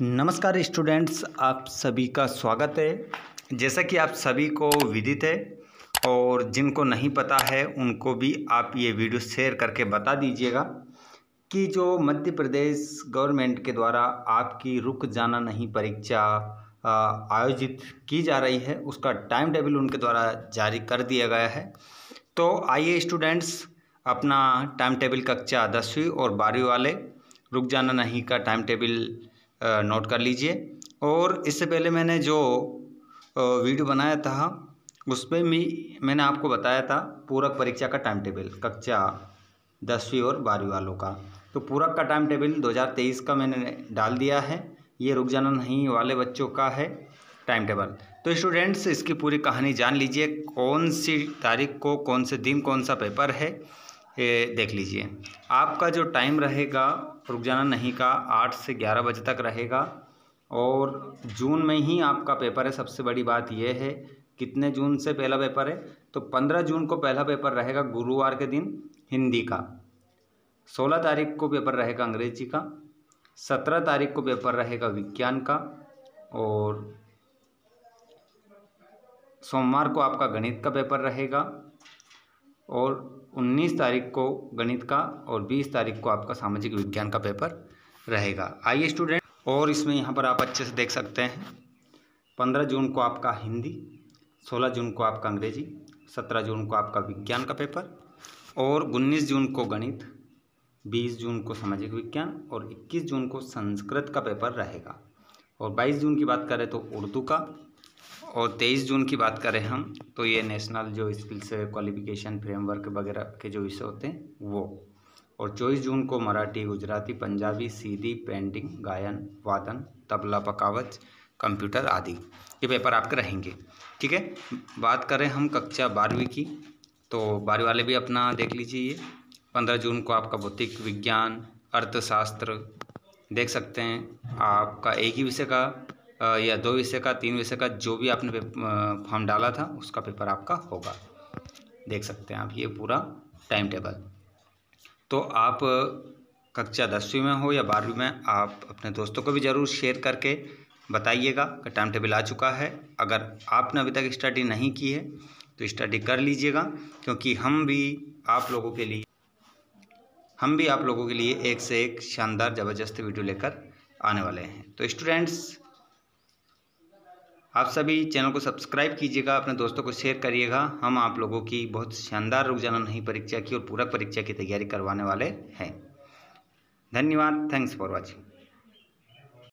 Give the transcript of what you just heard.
नमस्कार स्टूडेंट्स, आप सभी का स्वागत है। जैसा कि आप सभी को विदित है और जिनको नहीं पता है, उनको भी आप ये वीडियो शेयर करके बता दीजिएगा कि जो मध्य प्रदेश गवर्नमेंट के द्वारा आपकी रुक जाना नहीं परीक्षा आयोजित की जा रही है, उसका टाइम टेबल उनके द्वारा जारी कर दिया गया है। तो आइए स्टूडेंट्स, अपना टाइम टेबल कक्षा दसवीं और बारहवीं वाले रुक जाना नहीं का टाइम टेबल नोट कर लीजिए। और इससे पहले मैंने जो वीडियो बनाया था, उसमें भी मैंने आपको बताया था पूरक परीक्षा का टाइम टेबल कक्षा दसवीं और बारहवीं वालों का। तो पूरक का टाइम टेबल 2023 का मैंने डाल दिया है। ये रुक जाना नहीं वाले बच्चों का है टाइम टेबल तो स्टूडेंट्स इसकी पूरी कहानी जान लीजिए। कौन सी तारीख को, कौन से दिन, कौन सा पेपर है? ये देख लीजिए। आपका जो टाइम रहेगा, रुक जाना नहीं का, आठ से ग्यारह बजे तक रहेगा और जून में ही आपका पेपर है। सबसे बड़ी बात यह है, कितने जून से पहला पेपर है? तो पंद्रह जून को पहला पेपर रहेगा गुरुवार के दिन हिंदी का। सोलह तारीख को पेपर रहेगा अंग्रेज़ी का। सत्रह तारीख को पेपर रहेगा विज्ञान का और सोमवार को आपका गणित का पेपर रहेगा और 19 तारीख को गणित का और 20 तारीख को आपका सामाजिक विज्ञान का पेपर रहेगा। आइए स्टूडेंट, और इसमें यहाँ पर आप अच्छे से देख सकते हैं। 15 जून को आपका हिंदी 16 जून को आपका अंग्रेज़ी 17 जून को आपका विज्ञान का पेपर, और 19 जून को गणित 20 जून को सामाजिक विज्ञान, और 21 जून को संस्कृत का पेपर रहेगा। और 22 जून की बात करें तो उर्दू का और तेईस जून की बात करें हम तो ये नेशनल जो स्किल्स क्वालिफिकेशन फ्रेमवर्क वगैरह के जो विषय होते हैं, वो। और चौबीस जून को मराठी, गुजराती, पंजाबी, सीधी, पेंटिंग, गायन, वादन, तबला पकावच कंप्यूटर आदि ये पेपर आपके रहेंगे। ठीक है? बात करें हम कक्षा बारहवीं की तो बारहवीं वाले भी अपना देख लीजिए। ये पंद्रह जून को आपका भौतिक विज्ञान, अर्थशास्त्र, देख सकते हैं, आपका एक ही विषय का या दो विषय का, तीन विषय का जो भी आपने फॉर्म डाला था, उसका पेपर आपका होगा। देख सकते हैं आप ये पूरा टाइम टेबल। तो आप कक्षा दसवीं में हो या बारहवीं में, आप अपने दोस्तों को भी ज़रूर शेयर करके बताइएगा कि टाइम टेबल आ चुका है। अगर आपने अभी तक स्टडी नहीं की है तो स्टडी कर लीजिएगा, क्योंकि हम भी आप लोगों के लिए, हम भी आप लोगों के लिए एक से एक शानदार, ज़बरदस्त वीडियो लेकर आने वाले हैं। तो स्टूडेंट्स आप सभी चैनल को सब्सक्राइब कीजिएगा, अपने दोस्तों को शेयर करिएगा। हम आप लोगों की बहुत शानदार रुक जाना नहीं परीक्षा की और पूरक परीक्षा की तैयारी करवाने वाले हैं। धन्यवाद। Thanks for watching